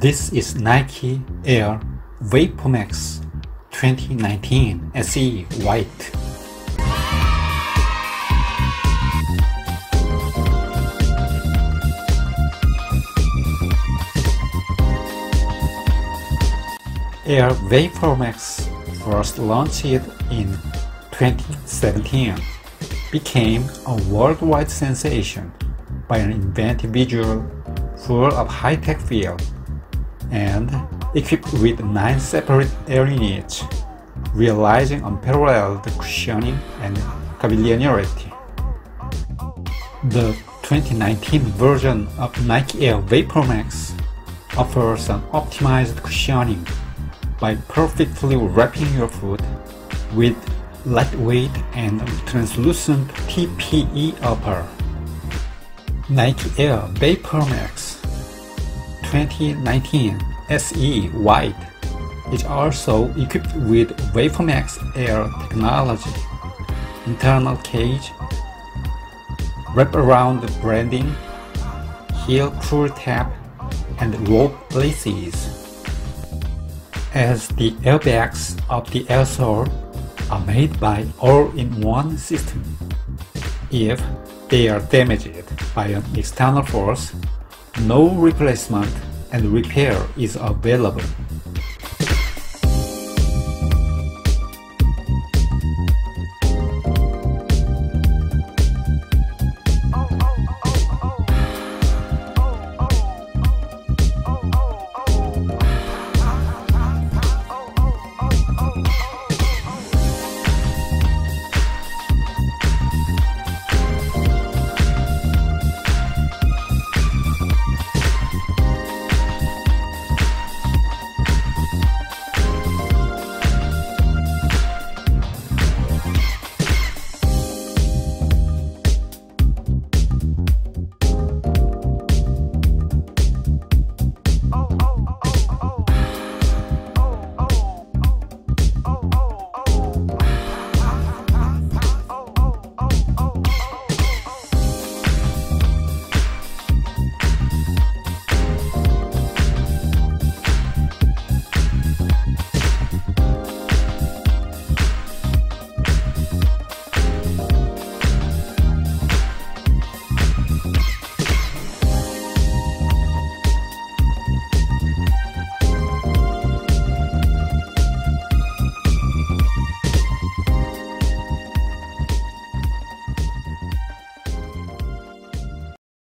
This is Nike Air VaporMax 2019 SE White. Air VaporMax first launched in 2017 became a worldwide sensation by an inventive visual full of high-tech feel and equipped with 9 separate air units, realizing unparalleled cushioning and capillarity. The 2019 version of Nike Air VaporMax offers an optimized cushioning by perfectly wrapping your foot with lightweight and translucent TPE upper. Nike Air VaporMax 2019 SE White is also equipped with VaporMax Air technology, internal cage, wrap-around branding, heel pull tab, and rope laces. As the airbags of the airsole are made by all-in-one system. If they are damaged by an external force, no replacement and repair is available.